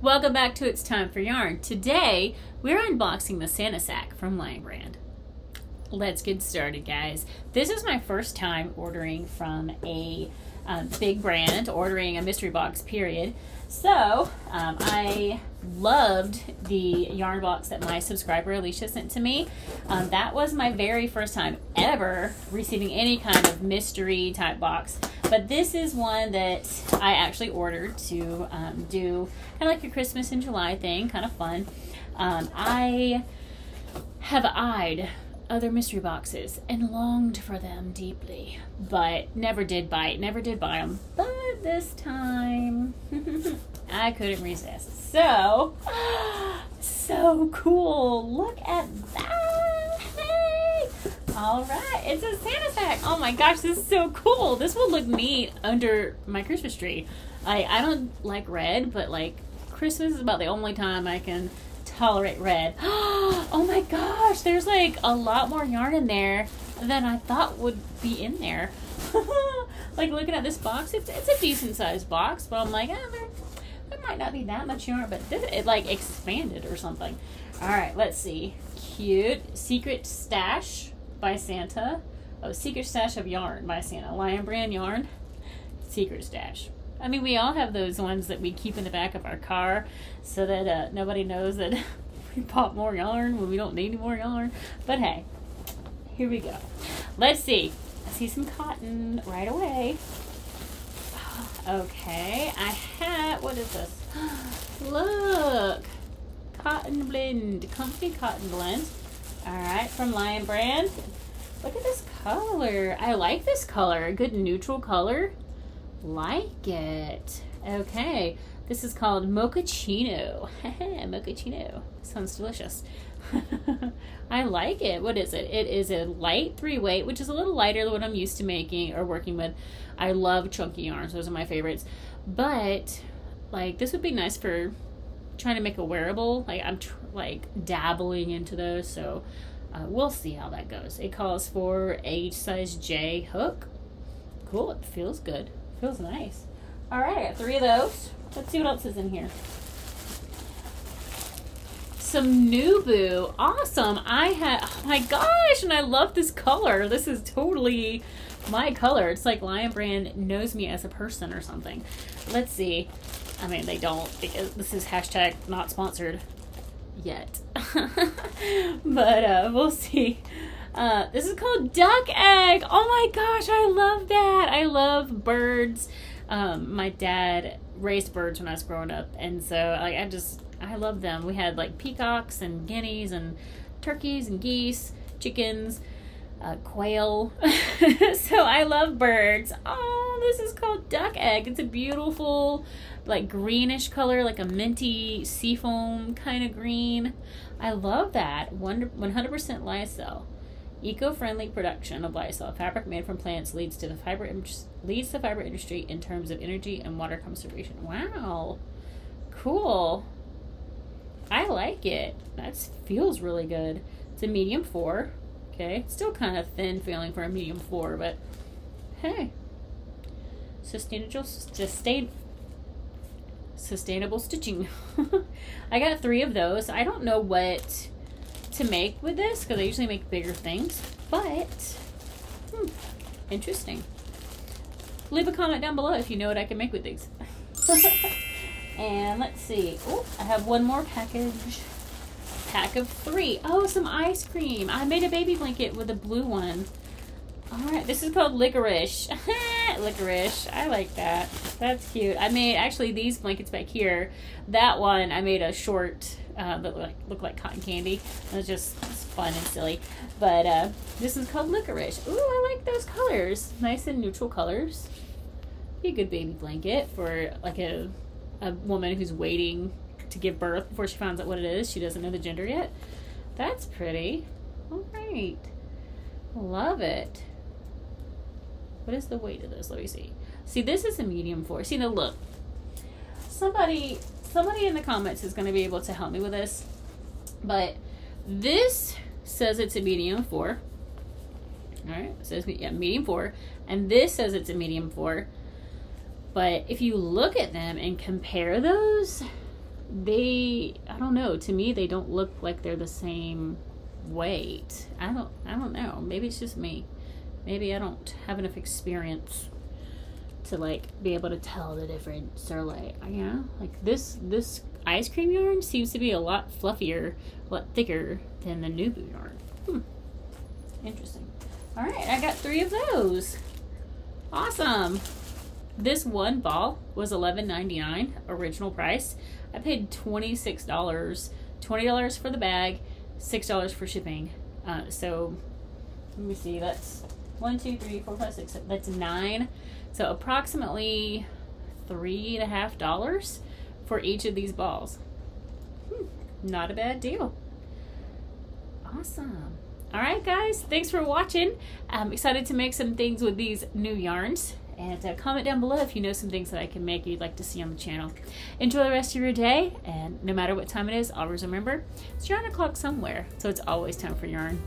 Welcome back to It's Time for Yarn. Today, we're unboxing the Santa Sack from Lion Brand. Let's get started, guys. This is my first time ordering from a um, big brand, ordering a mystery box, period. So, um, I loved the yarn box that my subscriber Alicia sent to me. Um, that was my very first time ever receiving any kind of mystery type box. But this is one that I actually ordered to um, do kind of like a Christmas in July thing, kind of fun. Um, I have eyed other mystery boxes and longed for them deeply, but never did bite, never did buy them. But this time, I couldn't resist. So, so cool. Look at that. Hey. All right, it's a Santa sack. Oh my gosh, this is so cool. This will look neat under my Christmas tree. I I don't like red, but like Christmas is about the only time I can tolerate red. oh my gosh, there's like a lot more yarn in there than I thought would be in there. like looking at this box, it's, it's a decent sized box, but I'm like, oh, there, there might not be that much yarn, but this, it like expanded or something. All right, let's see. Cute Secret Stash by Santa. Oh, Secret Stash of Yarn by Santa. Lion Brand Yarn. Secret Stash. I mean, we all have those ones that we keep in the back of our car so that uh, nobody knows that we bought more yarn when we don't need any more yarn. But hey, here we go. Let's see. I see some cotton right away. Okay, I have, what is this? Look, cotton blend, comfy cotton blend. All right, from Lion Brand. Look at this color. I like this color, a good neutral color. Like it. Okay. This is called mochaccino. mochaccino. Sounds delicious. I like it. What is it? It is a light three weight, which is a little lighter than what I'm used to making or working with. I love chunky yarns. Those are my favorites. But like this would be nice for trying to make a wearable. Like I'm like dabbling into those, so uh, we'll see how that goes. It calls for a size J hook. Cool. It feels good. Feels nice. All right, I got three of those. Let's see what else is in here. Some Nuboo. Awesome. I had, oh my gosh, and I love this color. This is totally my color. It's like Lion Brand knows me as a person or something. Let's see. I mean, they don't because this is hashtag not sponsored yet. but uh, we'll see. Uh, this is called duck egg. Oh my gosh, I love that. I love birds. Um, my dad raised birds when I was growing up, and so like I just I love them. We had like peacocks and guineas and turkeys and geese, chickens, uh, quail. so I love birds. Oh, this is called duck egg. It's a beautiful, like greenish color, like a minty seafoam kind of green. I love that. 100% lyocell. Eco-friendly production of lyocell fabric made from plants leads to the fiber leads the fiber industry in terms of energy and water conservation. Wow, cool. I like it. That feels really good. It's a medium four. Okay, still kind of thin feeling for a medium four, but hey, sustainable, sustain, sustainable stitching. I got three of those. I don't know what to make with this because I usually make bigger things, but hmm, interesting. Leave a comment down below if you know what I can make with these. and let's see. Oh, I have one more package. Pack of three. Oh, some ice cream. I made a baby blanket with a blue one. All right, this is called licorice. licorice. I like that. That's cute. I made actually these blankets back here. That one I made a short uh, that look like, look like cotton candy. It was just fun and silly. But uh, this is called licorice. Ooh, I like those colors. Nice and neutral colors. Be a good baby blanket for like a a woman who's waiting to give birth before she finds out what it is. She doesn't know the gender yet. That's pretty. All right. Love it. What is the weight of this? Let me see. See, this is a medium four. See, the look. Somebody somebody in the comments is going to be able to help me with this. But this says it's a medium four. All right, it says yeah, medium four, and this says it's a medium four. But if you look at them and compare those, they I don't know. To me, they don't look like they're the same weight. I don't I don't know. Maybe it's just me. Maybe I don't have enough experience to like be able to tell the difference or like yeah like this this ice cream yarn seems to be a lot fluffier a lot thicker than the Nuboo yarn. Hmm. interesting. All right i got three of those. Awesome. This one ball was $11.99 original price. I paid $26 $20 for the bag $6 for shipping. Uh, so let me see that's one two three four five six that's nine so approximately three and a half dollars for each of these balls. Hmm, not a bad deal. Awesome. All right, guys, thanks for watching. I'm excited to make some things with these new yarns. And uh, comment down below if you know some things that I can make you'd like to see on the channel. Enjoy the rest of your day, and no matter what time it is, always remember, it's yarn o'clock somewhere, so it's always time for yarn.